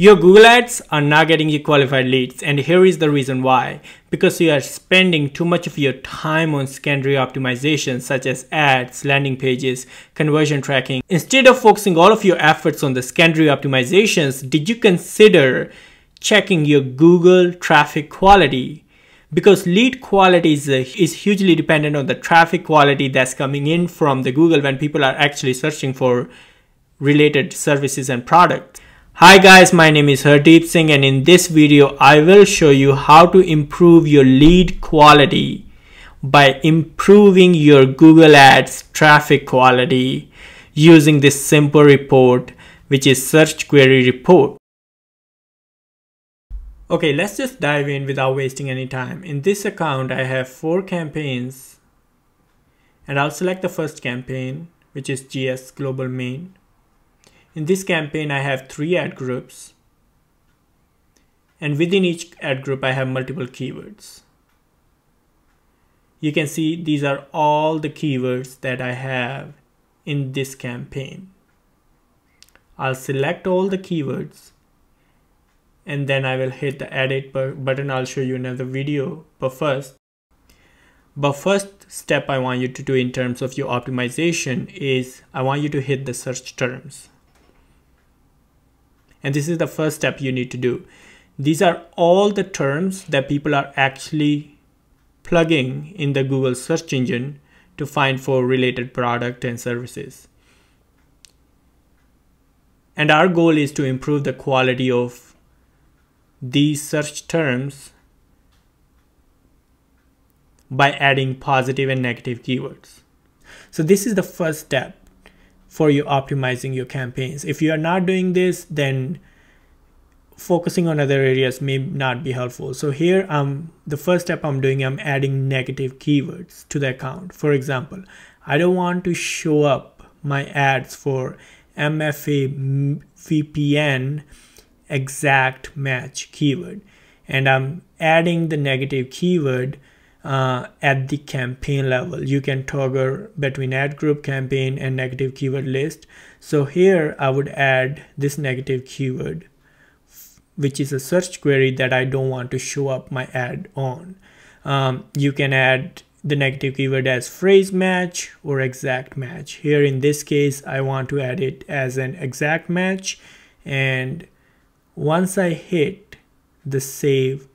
Your Google Ads are not getting you qualified leads and here is the reason why. Because you are spending too much of your time on secondary optimization such as ads, landing pages, conversion tracking. Instead of focusing all of your efforts on the secondary optimizations, did you consider checking your Google traffic quality? Because lead quality is, uh, is hugely dependent on the traffic quality that's coming in from the Google when people are actually searching for related services and products. Hi guys, my name is Hardeep Singh and in this video I will show you how to improve your lead quality by improving your Google Ads traffic quality using this simple report which is search query report. Okay, let's just dive in without wasting any time. In this account I have four campaigns and I'll select the first campaign which is GS Global Main in this campaign, I have three ad groups. And within each ad group, I have multiple keywords. You can see these are all the keywords that I have in this campaign. I'll select all the keywords and then I will hit the edit button. I'll show you another video. But first, but first step I want you to do in terms of your optimization is I want you to hit the search terms. And this is the first step you need to do. These are all the terms that people are actually plugging in the Google search engine to find for related product and services. And our goal is to improve the quality of these search terms by adding positive and negative keywords. So this is the first step for you optimizing your campaigns. If you are not doing this, then focusing on other areas may not be helpful. So here, I'm um, the first step I'm doing, I'm adding negative keywords to the account. For example, I don't want to show up my ads for MFA VPN exact match keyword. And I'm adding the negative keyword uh, at the campaign level. You can toggle between ad group campaign and negative keyword list. So here I would add this negative keyword, which is a search query that I don't want to show up my ad on. Um, you can add the negative keyword as phrase match or exact match. Here in this case, I want to add it as an exact match. And once I hit the save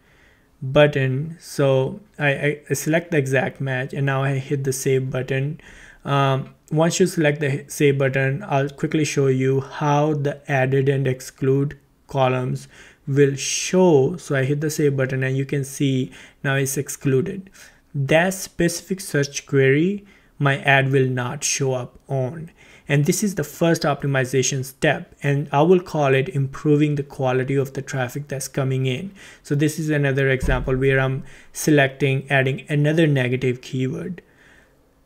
button. So I, I, select the exact match and now I hit the save button. Um, once you select the save button I'll quickly show you how the added and exclude columns will show. So I hit the save button and you can see now it's excluded. That specific search query my ad will not show up on and this is the first optimization step and I will call it improving the quality of the traffic that's coming in. So this is another example where I'm selecting adding another negative keyword.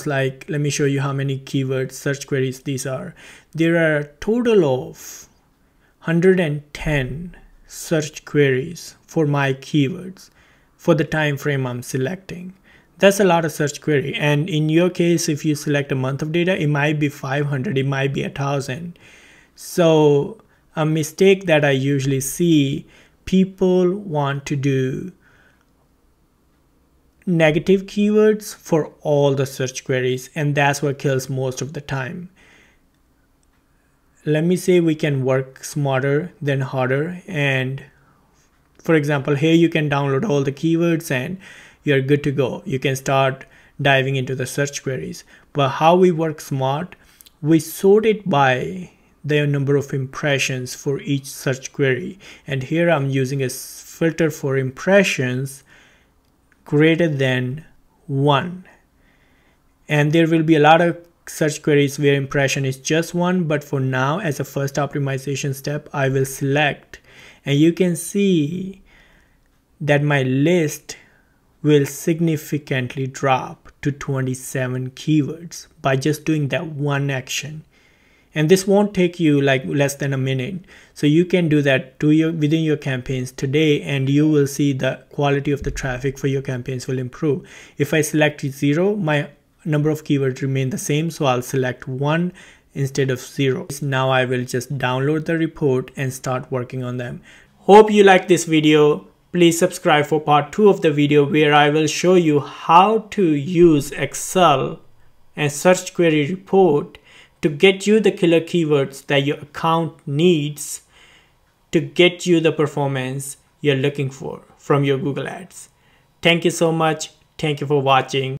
Like, let me show you how many keywords search queries these are. There are a total of 110 search queries for my keywords for the time frame I'm selecting that's a lot of search query. And in your case if you select a month of data it might be 500 it might be a thousand. So a mistake that i usually see people want to do negative keywords for all the search queries and that's what kills most of the time. Let me say we can work smarter than harder and for example here you can download all the keywords and you're good to go. You can start diving into the search queries. But how we work smart, we sort it by the number of impressions for each search query. And here I'm using a filter for impressions greater than one. And there will be a lot of search queries where impression is just one, but for now, as a first optimization step, I will select and you can see that my list will significantly drop to 27 keywords by just doing that one action and this won't take you like less than a minute so you can do that to your within your campaigns today and you will see the quality of the traffic for your campaigns will improve if i select zero my number of keywords remain the same so i'll select one instead of zero. Now I will just download the report and start working on them. Hope you like this video. Please subscribe for part 2 of the video where I will show you how to use Excel and search query report to get you the killer keywords that your account needs to get you the performance you're looking for from your Google Ads. Thank you so much. Thank you for watching.